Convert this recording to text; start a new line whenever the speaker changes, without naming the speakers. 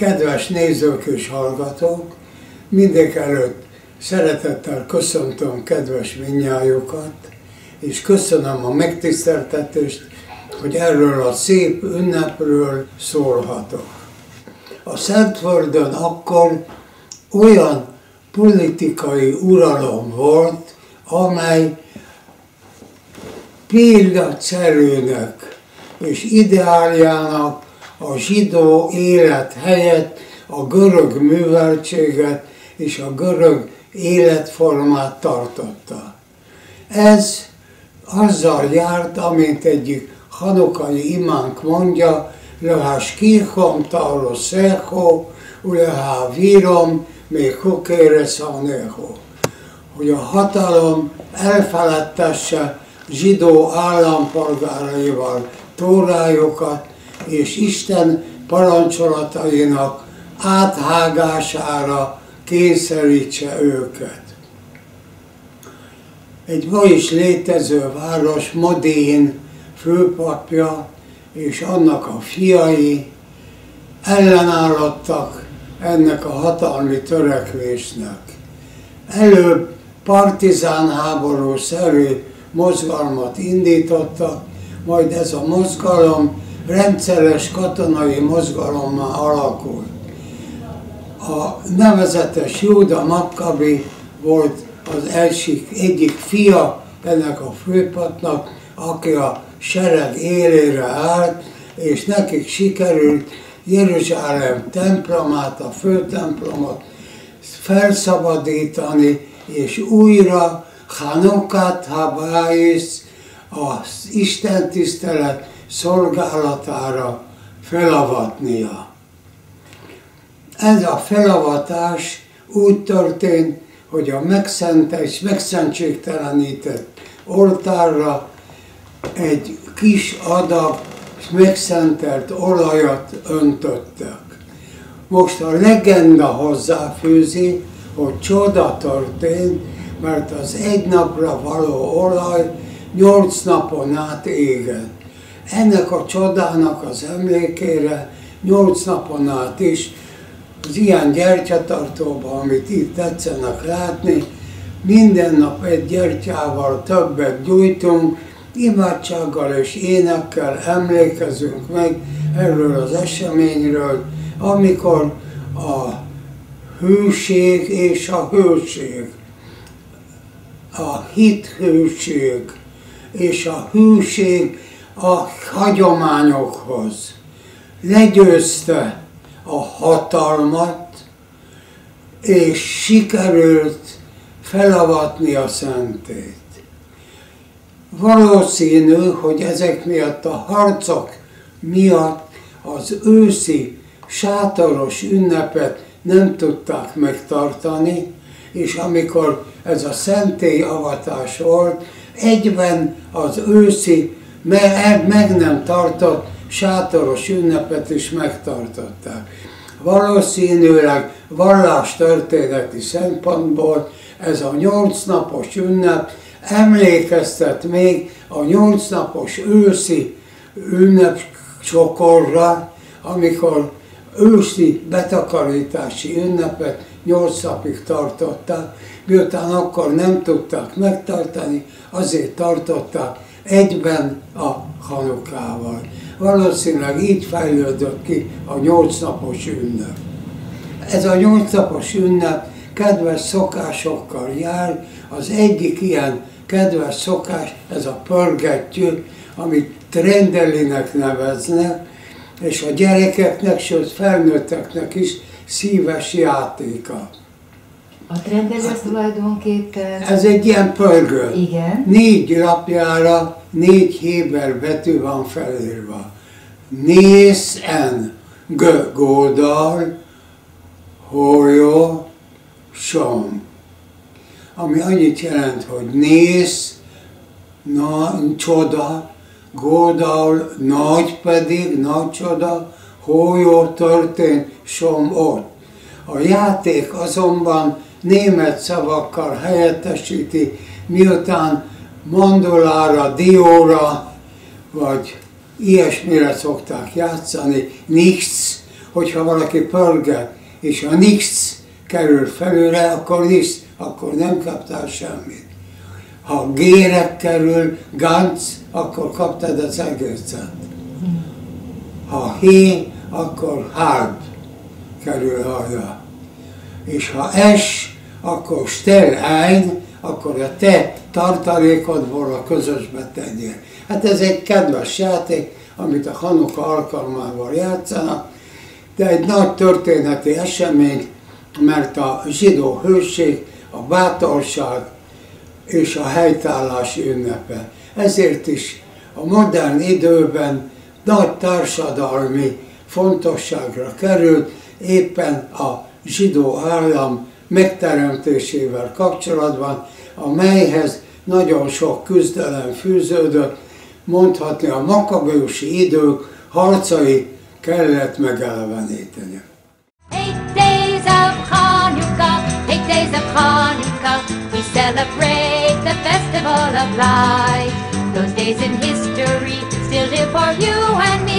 Kedves nézők és hallgatók, mindig előtt szeretettel köszöntöm kedves minnyájukat, és köszönöm a megtiszteltetést, hogy erről a szép ünnepről szólhatok. A Szentföldön akkor olyan politikai uralom volt, amely példaszerűnek és ideáljának a zsidó élet helyett a görög műveltséget és a görög életformát tartotta. Ez azzal járt, amint egyik hanukai imánk mondja, lehás kirchom talo szecho, ulehá vírom, még hukére szaneho. Hogy a hatalom elfeledtesse zsidó állampolgáraival tórájukat, és Isten parancsolatainak áthágására kényszerítse őket. Egy ma is létező város Modén főpapja és annak a fiai ellenállottak ennek a hatalmi törekvésnek. Előbb partizán háború szerű mozgalmat indítottak, majd ez a mozgalom rendszeres katonai mozgalommá alakult. A nevezetes Júda Makkabi volt az első, egyik fia ennek a főpatnak, aki a sereg élére állt, és nekik sikerült Jeruzsálem templomát, a főtemplomot felszabadítani, és újra Hanukat Habáis, az Isten tisztelet szolgálatára felavatnia. Ez a felavatás úgy történt, hogy a megszentes, megszentségtelenített oltárra egy kis adag megszentelt olajat öntöttek. Most a legenda hozzáfűzi, hogy csoda történt, mert az egy napra való olaj nyolc napon át égett. Ennek a csodának az emlékére nyolc napon át is az ilyen gyertyatartóban, amit itt tetszenek látni, minden nap egy gyertyával többet gyújtunk, imádsággal és énekkel emlékezünk meg erről az eseményről, amikor a hűség és a hőség, a hithőség és a hűség a hagyományokhoz legyőzte a hatalmat, és sikerült felavatni a szentét. Valószínű, hogy ezek miatt a harcok miatt az őszi sátoros ünnepet nem tudták megtartani, és amikor ez a szentélyavatás volt, egyben az őszi meg nem tartott sátoros ünnepet is megtartották. Valószínűleg vallástörténeti szempontból ez a nyolc napos ünnep emlékeztet még a nyolc napos őszi ünnepcsokorra, amikor őszi betakarítási ünnepet nyolc napig tartották, miután akkor nem tudták megtartani, azért tartották egyben a hanukával. Valószínűleg így fejlődött ki a nyolc napos ünnep. Ez a nyolc napos ünnep kedves szokásokkal jár, az egyik ilyen kedves szokás, ez a pörgettyű, amit trendelinek neveznek, és a gyerekeknek, sőt felnőtteknek is szíves játéka.
A trendez ez tulajdonképpen...
Ez egy ilyen pörgő.
Igen.
Négy lapjára négy héber betű van felírva. Néz en, g, gódal, hójó, som ami annyit jelent, hogy néz, na, csoda, gódal, nagy pedig, nagy csoda, hójó történt, som ott. A játék azonban német szavakkal helyettesíti, miután mandolára, dióra, vagy ilyesmire szokták játszani, nichts, hogyha valaki pörget, és a nix kerül felőle, akkor nix, akkor nem kaptál semmit. Ha gérek kerül, gánc, akkor kaptad az egészet. Ha hé, akkor hárd kerül arra. És ha es, akkor stel ein, akkor a te tartalékodból a közösbe tegyél. Hát ez egy kedves játék, amit a Hanuka alkalmával játszanak, de egy nagy történeti esemény, mert a zsidó hőség, a bátorság és a helytállás ünnepe. Ezért is a modern időben nagy társadalmi fontosságra került éppen a zsidó állam megteremtésével kapcsolatban, amelyhez nagyon sok küzdelem fűződött, mondhatni a makabeusi idők harcai kellett megeleveníteni.
Eight days of Hanukkah, eight days of Hanukkah, we celebrate of light. Those days in history still live for you and me.